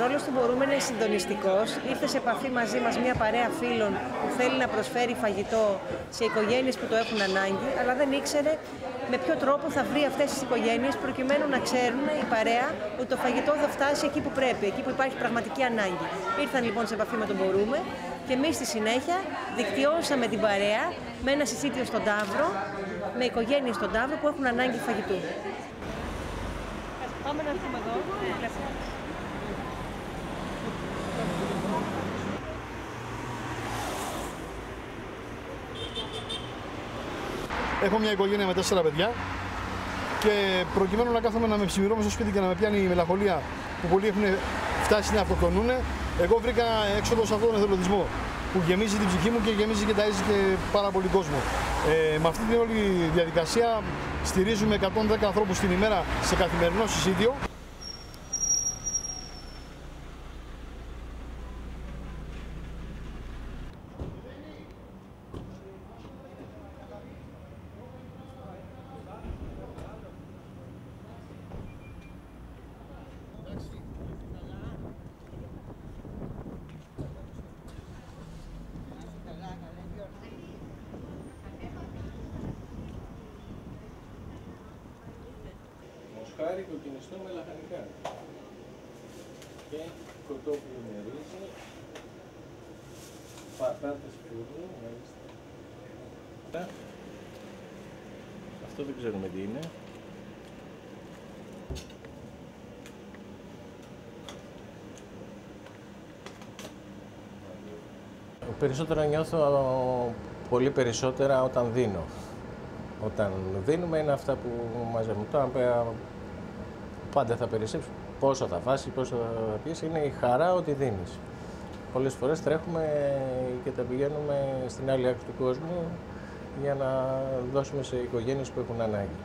ρόλος του μπορούμε είναι συντονιστικός. Ήρθε σε επαφή μαζί μας μια παρέα φίλων που θέλει να προσφέρει φαγητό σε οικογένειες που το έχουν ανάγκη, αλλά δεν ήξερε με ποιο τρόπο θα βρει αυτές τις οικογένειες προκειμένου να ξέρουν η παρέα ότι το φαγητό θα φτάσει εκεί που πρέπει, εκεί που υπάρχει πραγματική ανάγκη. Ήρθαν λοιπόν σε επαφή με τον Μπορούμε και εμείς στη συνέχεια δικτυώσαμε την παρέα με ένα συσίτιο στον Ταύρο, με οικογένειες στον Ταύρο που έχουν ανάγκη φαγητού. Πάμε να έρθουμε εδώ. Έχω μια οικογένεια με τέσσερα παιδιά και προκειμένου να κάθομαι να με ψημυρώ στο σπίτι και να με πιάνει η μελαγχολία που πολλοί έχουν φτάσει να αυτοκτονούν, εγώ βρήκα έξοδο σε αυτόν τον εθελοντισμό που γεμίζει την ψυχή μου και γεμίζει και ταΐζει και πάρα πολύ κόσμο. Ε, με αυτή την όλη διαδικασία στηρίζουμε 110 ανθρώπους την ημέρα σε καθημερινό συσίδιο. Μοσχάρι κοκκινιστό με λαχανικά. Και κοτόπουλο με ρύζι. Πατάτες φούρνου, μάλιστα. Αυτό δεν ξέρουμε τι είναι. Περισσότερα νιώθω πολύ περισσότερα όταν δίνω. Όταν δίνουμε είναι αυτά που μαζεύουμε. Τώρα πάντα θα περισσέψει. Πόσο θα φάσει, πόσο θα πεις, είναι η χαρά ότι δίνεις. Πολλές φορές τρέχουμε και τα πηγαίνουμε στην άλλη άκρη του κόσμου για να δώσουμε σε οικογένειες που έχουν ανάγκη.